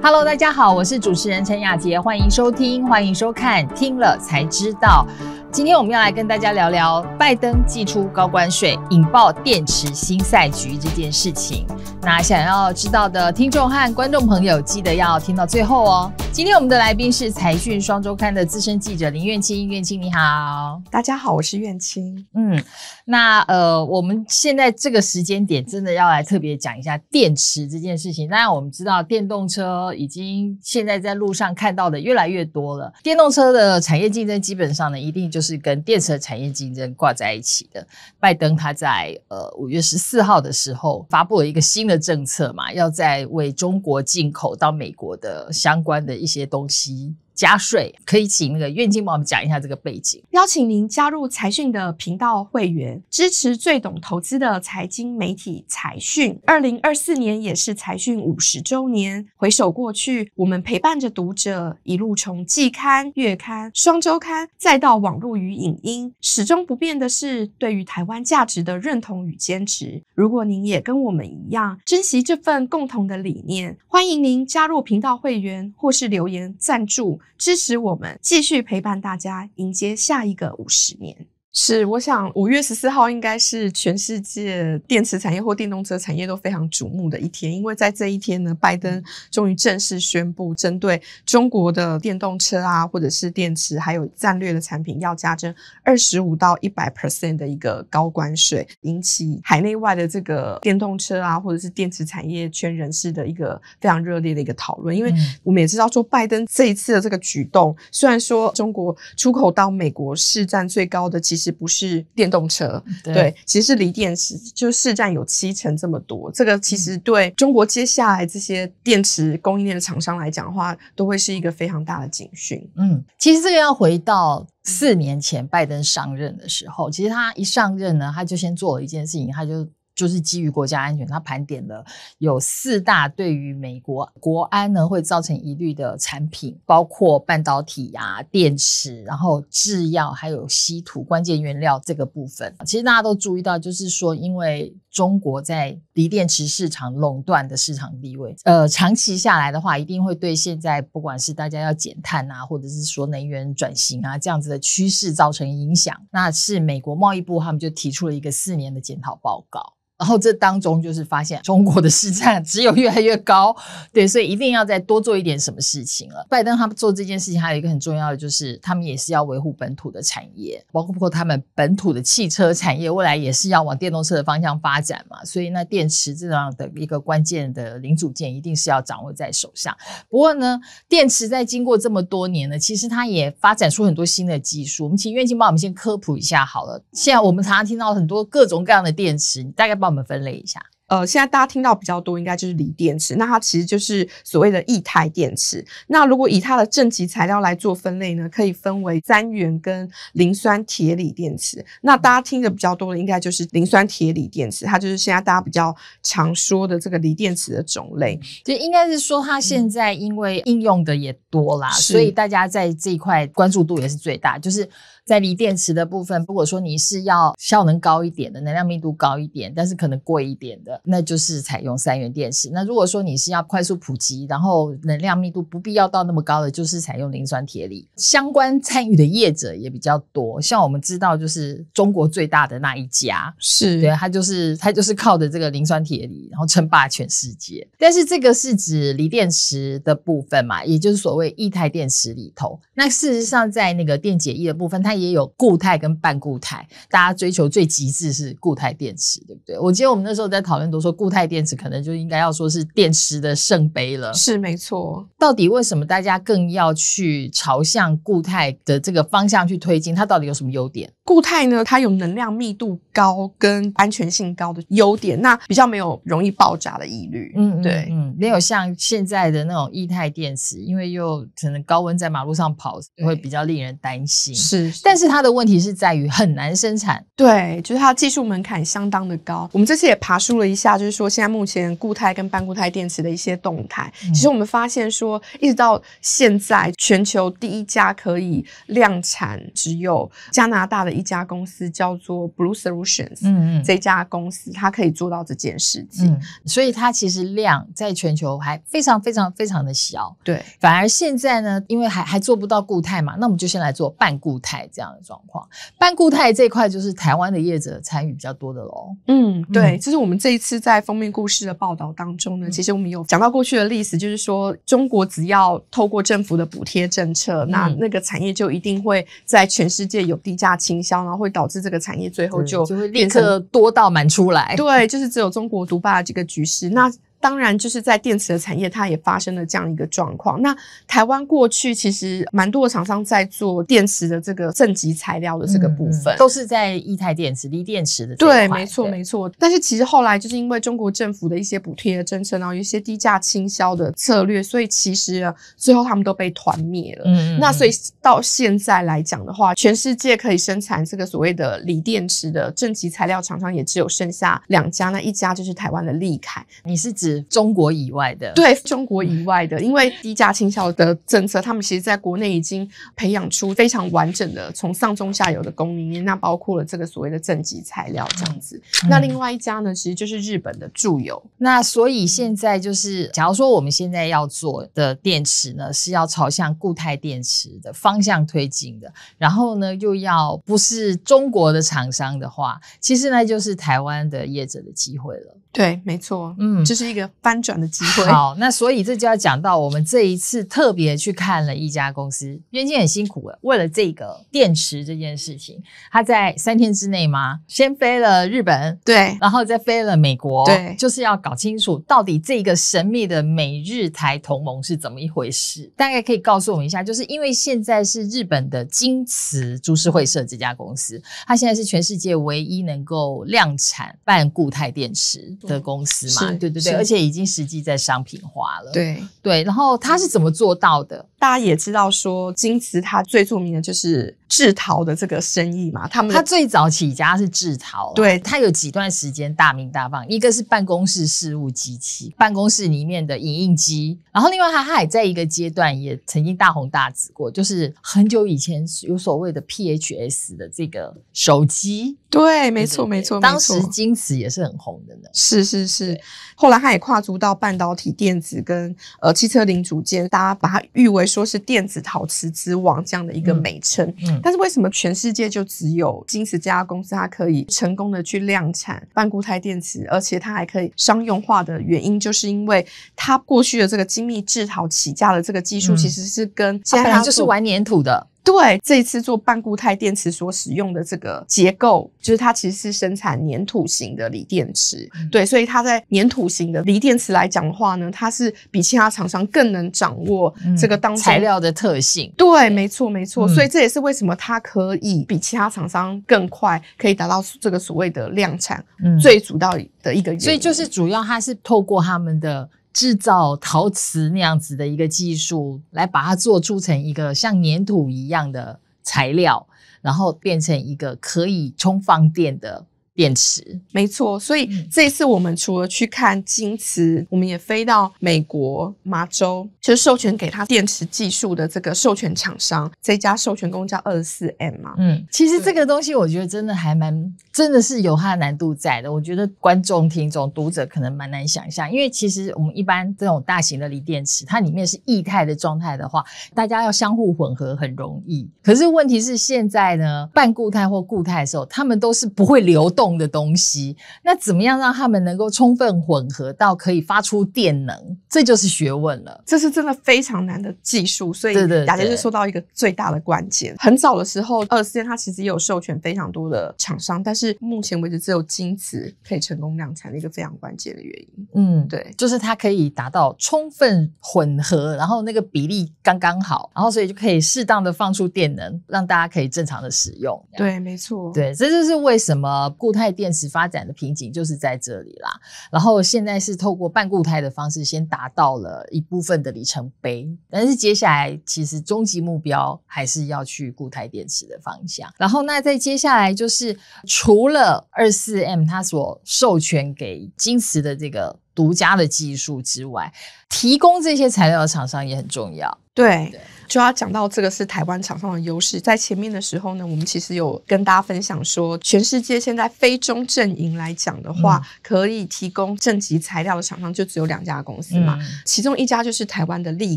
Hello，大家好，我是主持人陈雅杰，欢迎收听，欢迎收看，听了才知道。今天我们要来跟大家聊聊拜登祭出高关税，引爆电池新赛局这件事情。那想要知道的听众和观众朋友，记得要听到最后哦。今天我们的来宾是财讯双周刊的资深记者林苑清，苑清你好，大家好，我是苑清。嗯，那呃，我们现在这个时间点真的要来特别讲一下电池这件事情。当然，我们知道电动车已经现在在路上看到的越来越多了，电动车的产业竞争基本上呢，一定就。就是跟电池产业竞争挂在一起的。拜登他在呃五月十四号的时候发布了一个新的政策嘛，要在为中国进口到美国的相关的一些东西。加税可以请那个愿金帮我们讲一下这个背景。邀请您加入财讯的频道会员，支持最懂投资的财经媒体财讯。二零二四年也是财讯五十周年。回首过去，我们陪伴着读者一路从季刊、月刊、双周刊，再到网络与影音，始终不变的是对于台湾价值的认同与坚持。如果您也跟我们一样珍惜这份共同的理念，欢迎您加入频道会员，或是留言赞助。支持我们，继续陪伴大家，迎接下一个五十年。是，我想五月十四号应该是全世界电池产业或电动车产业都非常瞩目的一天，因为在这一天呢，拜登终于正式宣布，针对中国的电动车啊，或者是电池，还有战略的产品，要加征二十五到一百 percent 的一个高关税，引起海内外的这个电动车啊，或者是电池产业圈人士的一个非常热烈的一个讨论。因为我们也知道说，拜登这一次的这个举动，虽然说中国出口到美国市占最高的，其实不是电动车，对，其实是锂电池，就市占有七成这么多。这个其实对中国接下来这些电池供应链的厂商来讲的话，都会是一个非常大的警讯。嗯，其实这个要回到四年前拜登上任的时候，其实他一上任呢，他就先做了一件事情，他就。就是基于国家安全，他盘点了有四大对于美国国安呢会造成疑虑的产品，包括半导体啊、电池，然后制药，还有稀土关键原料这个部分。其实大家都注意到，就是说，因为中国在锂电池市场垄断的市场地位，呃，长期下来的话，一定会对现在不管是大家要减碳啊，或者是说能源转型啊这样子的趋势造成影响。那是美国贸易部他们就提出了一个四年的检讨报告。然后这当中就是发现中国的市占只有越来越高，对，所以一定要再多做一点什么事情了。拜登他们做这件事情还有一个很重要的，就是他们也是要维护本土的产业，包括他们本土的汽车产业，未来也是要往电动车的方向发展嘛。所以那电池这样的一个关键的零组件，一定是要掌握在手上。不过呢，电池在经过这么多年呢，其实它也发展出很多新的技术。我们请愿景帮我们先科普一下好了。现在我们常常听到很多各种各样的电池，大概帮。我们分类一下。呃，现在大家听到比较多，应该就是锂电池。那它其实就是所谓的液态电池。那如果以它的正极材料来做分类呢，可以分为三元跟磷酸铁锂电池。那大家听的比较多的，应该就是磷酸铁锂电池，它就是现在大家比较常说的这个锂电池的种类。就应该是说，它现在因为应用的也多啦，所以大家在这一块关注度也是最大。就是在锂电池的部分，如果说你是要效能高一点的，能量密度高一点，但是可能贵一点的。那就是采用三元电池。那如果说你是要快速普及，然后能量密度不必要到那么高的，就是采用磷酸铁锂。相关参与的业者也比较多，像我们知道，就是中国最大的那一家，是对，它就是它就是靠着这个磷酸铁锂，然后称霸全世界。但是这个是指锂电池的部分嘛，也就是所谓液态电池里头。那事实上，在那个电解液的部分，它也有固态跟半固态。大家追求最极致是固态电池，对不对？我记得我们那时候在讨论。都说固态电池可能就应该要说是电池的圣杯了，是没错。到底为什么大家更要去朝向固态的这个方向去推进？它到底有什么优点？固态呢，它有能量密度高跟安全性高的优点，那比较没有容易爆炸的疑虑。嗯，对，嗯，没有像现在的那种液态电池，因为又可能高温在马路上跑，会比较令人担心。是，但是它的问题是在于很难生产。对，就是它技术门槛相当的高。我们这次也爬梳了一下，就是说现在目前固态跟半固态电池的一些动态。其实我们发现说，一直到现在，全球第一家可以量产只有加拿大的一家公司，叫做 Blue Solutions。嗯嗯，这家公司它可以做到这件事情，所以它其实量在全球还非常非常非常的小。对，反而现在呢，因为还还做不到固态嘛，那我们就先来做半固态这样的状况。半固态这一块就是台湾的业者参与比较多的喽。嗯，对，就是我们这一次在封面故事的报道当中呢，其实我们有讲到过去的历史，就是说中国只要透过政府的补贴政策，那那个产业就一定会在全世界有低价倾销，然后会导致这个产业最后就就会立刻多到满出来。对，就是只有中国独霸这个局势。那当然，就是在电池的产业，它也发生了这样一个状况。那台湾过去其实蛮多的厂商在做电池的这个正极材料的这个部分，都是在液态电池、锂电池的。对，没错，没错。但是其实后来就是因为中国政府的一些补贴政策，然后有一些低价倾销的策略，所以其实最后他们都被团灭了。嗯，那所以到现在来讲的话，全世界可以生产这个所谓的锂电池的正极材料厂商也只有剩下两家，那一家就是台湾的利凯。你是指？中国以外的，对中国以外的，因为低价倾销的政策，他们其实在国内已经培养出非常完整的从上中下游的供应链，那包括了这个所谓的正极材料这样子。那另外一家呢，其实就是日本的住友。那所以现在就是，假如说我们现在要做的电池呢，是要朝向固态电池的方向推进的，然后呢又要不是中国的厂商的话，其实那就是台湾的业者的机会了。对，没错，嗯，就是一个翻转的机会。好，那所以这就要讲到我们这一次特别去看了一家公司，原先很辛苦了，为了这个电池这件事情，他在三天之内吗？先飞了日本，对，然后再飞了美国，对，就是要搞清楚到底这个神秘的美日台同盟是怎么一回事。大概可以告诉我们一下，就是因为现在是日本的京瓷株式会社这家公司，它现在是全世界唯一能够量产半固态电池。的公司嘛，对对对，而且已经实际在商品化了。对对，然后他是怎么做到的？大家也知道，说金瓷它最著名的就是制陶的这个生意嘛。他们他最早起家是制陶，对他有几段时间大名大放。一个是办公室事务机器，办公室里面的影印机，然后另外他他还在一个阶段也曾经大红大紫过，就是很久以前有所谓的 PHS 的这个手机。对，没错没错，当时金瓷也是很红的呢。是是是，后来他也跨足到半导体电子跟呃汽车零组件，大家把它誉为说是电子陶瓷之王这样的一个美称。嗯，但是为什么全世界就只有金石这家公司它可以成功的去量产半固态电池，而且它还可以商用化的原因，就是因为它过去的这个精密制陶起家的这个技术，其实是跟现在就是玩粘土的。对，这一次做半固态电池所使用的这个结构，就是它其实是生产粘土型的锂电池。对，所以它在粘土型的锂电池来讲的话呢，它是比其他厂商更能掌握这个当材料的特性。对，没错，没错。所以这也是为什么它可以比其他厂商更快，可以达到这个所谓的量产。最主要的一个原因，所以就是主要它是透过他们的。制造陶瓷那样子的一个技术，来把它做出成一个像粘土一样的材料，然后变成一个可以充放电的。电池没错，所以这一次我们除了去看晶瓷，我们也飞到美国麻州，就是授权给他电池技术的这个授权厂商，这家授权公司叫二十四 M 嘛。嗯，其实这个东西我觉得真的还蛮，真的是有它的难度在的。我觉得观众、听众、读者可能蛮难想象，因为其实我们一般这种大型的锂电池，它里面是液态的状态的话，大家要相互混合很容易。可是问题是现在呢，半固态或固态的时候，它们都是不会流动。的东西，那怎么样让他们能够充分混合到可以发出电能？这就是学问了，这是真的非常难的技术。所以雅杰就说到一个最大的关键。很早的时候，二十四它其实也有授权非常多的厂商，但是目前为止只有金瓷可以成功量产的一个非常关键的原因。嗯，对，就是它可以达到充分混合，然后那个比例刚刚好，然后所以就可以适当的放出电能，让大家可以正常的使用。对，没错，对，这就是为什么固态。态电池发展的瓶颈就是在这里啦。然后现在是透过半固态的方式，先达到了一部分的里程碑，但是接下来其实终极目标还是要去固态电池的方向。然后那再接下来就是除了二四 M 它所授权给金瓷的这个独家的技术之外，提供这些材料的厂商也很重要。对，就要讲到这个是台湾厂商的优势。在前面的时候呢，我们其实有跟大家分享说，全世界现在非中阵营来讲的话，可以提供正极材料的厂商就只有两家公司嘛，其中一家就是台湾的利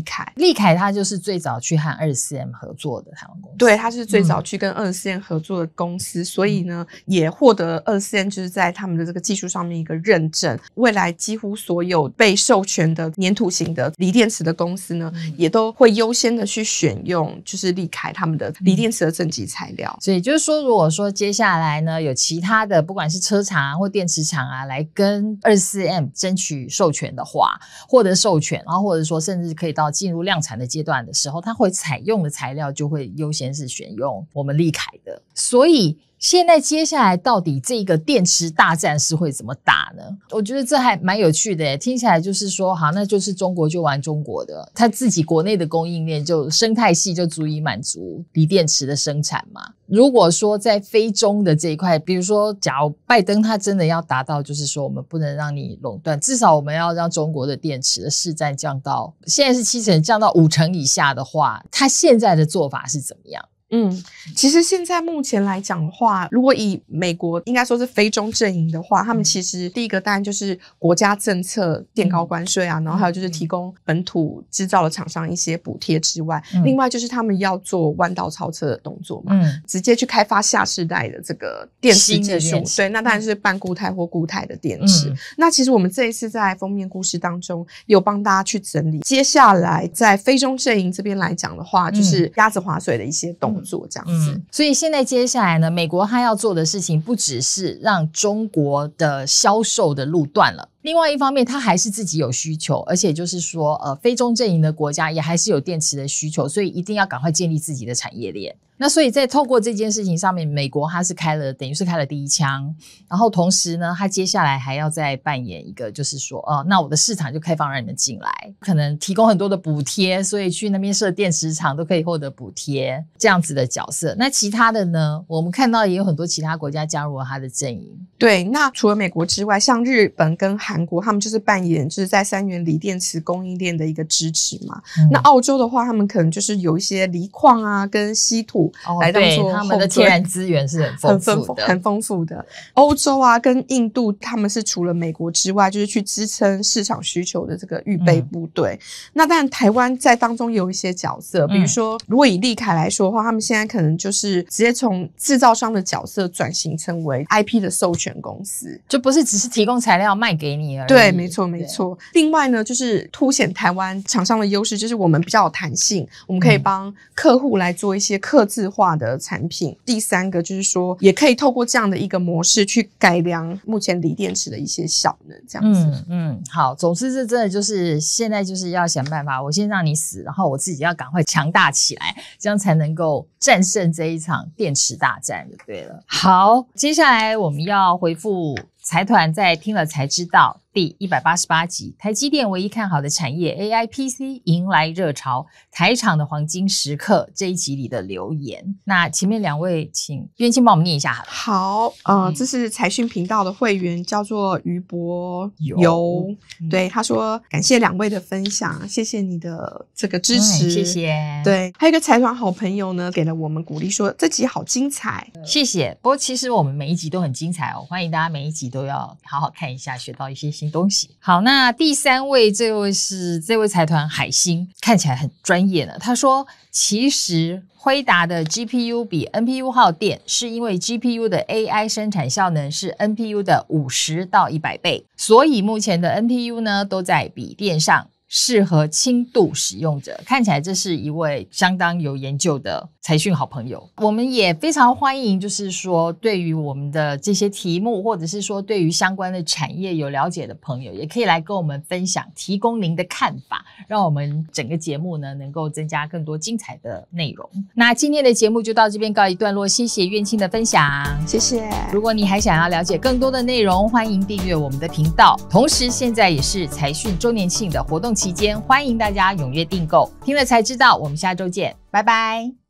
凯。利凯它就是最早去和二四 M 合作的台湾公司，对，它是最早去跟二四 M 合作的公司，所以呢，也获得二四 M 就是在他们的这个技术上面一个认证。未来几乎所有被授权的粘土型的锂电池的公司呢，也都会。优先的去选用就是利凯他们的锂电池的正极材料，所以就是说，如果说接下来呢有其他的不管是车厂啊或电池厂啊来跟二四 M 争取授权的话，获得授权，然后或者说甚至可以到进入量产的阶段的时候，它会采用的材料就会优先是选用我们利凯的，所以。现在接下来到底这个电池大战是会怎么打呢？我觉得这还蛮有趣的，听起来就是说，好，那就是中国就玩中国的，他自己国内的供应链就生态系就足以满足锂电池的生产嘛。如果说在非中的这一块，比如说，假如拜登他真的要达到，就是说我们不能让你垄断，至少我们要让中国的电池的市占降到现在是七成，降到五成以下的话，他现在的做法是怎么样？嗯，其实现在目前来讲的话，如果以美国应该说是非中阵营的话，他们其实第一个当然就是国家政策垫高关税啊，然后还有就是提供本土制造的厂商一些补贴之外，另外就是他们要做弯道超车的动作嘛，直接去开发下世代的这个电池技术。对，那当然是半固态或固态的电池。那其实我们这一次在封面故事当中有帮大家去整理，接下来在非中阵营这边来讲的话，就是鸭子划水的一些动。做这样子，所以现在接下来呢，美国他要做的事情不只是让中国的销售的路断了，另外一方面，他还是自己有需求，而且就是说，呃，非中阵营的国家也还是有电池的需求，所以一定要赶快建立自己的产业链。那所以在透过这件事情上面，美国它是开了，等于是开了第一枪，然后同时呢，它接下来还要再扮演一个，就是说，哦，那我的市场就开放让你们进来，可能提供很多的补贴，所以去那边设电池厂都可以获得补贴，这样子的角色。那其他的呢，我们看到也有很多其他国家加入了他的阵营。对，那除了美国之外，像日本跟韩国，他们就是扮演就是在三元锂电池供应链的一个支持嘛。那澳洲的话，他们可能就是有一些锂矿啊，跟稀土。来当做他们的天然资源是很丰富的，很丰富的。欧洲啊，跟印度，他们是除了美国之外，就是去支撑市场需求的这个预备部队。那当然，台湾在当中有一些角色，比如说，如果以利凯来说的话，他们现在可能就是直接从制造商的角色转型成为 IP 的授权公司，就不是只是提供材料卖给你而已。对，没错，没错。另外呢，就是凸显台湾厂商的优势，就是我们比较有弹性，我们可以帮客户来做一些刻字。化的产品，第三个就是说，也可以透过这样的一个模式去改良目前锂电池的一些效能，这样子。嗯嗯，好，总之这真的就是现在就是要想办法，我先让你死，然后我自己要赶快强大起来，这样才能够战胜这一场电池大战，就对了。好，接下来我们要回复财团，在听了才知道。第一百八十八集，台积电唯一看好的产业 AI PC 迎来热潮，台场的黄金时刻这一集里的留言。那前面两位，请袁青帮我们念一下。好，呃，这是财讯频道的会员，叫做余博游。对，他说感谢两位的分享，谢谢你的这个支持，谢谢。对，还有一个财团好朋友呢，给了我们鼓励，说这集好精彩，谢谢。不过其实我们每一集都很精彩哦，欢迎大家每一集都要好好看一下，学到一些。东西好，那第三位这位是这位财团海星，看起来很专业呢。他说，其实辉达的 GPU 比 NPU 耗电，是因为 GPU 的 AI 生产效能是 NPU 的五十到一百倍，所以目前的 NPU 呢都在笔电上。适合轻度使用者。看起来这是一位相当有研究的财讯好朋友。我们也非常欢迎，就是说对于我们的这些题目，或者是说对于相关的产业有了解的朋友，也可以来跟我们分享，提供您的看法，让我们整个节目呢能够增加更多精彩的内容。那今天的节目就到这边告一段落，谢谢苑庆的分享，谢谢。如果你还想要了解更多的内容，欢迎订阅我们的频道。同时，现在也是财讯周年庆的活动期间，欢迎大家踊跃订购。听了才知道，我们下周见，拜拜。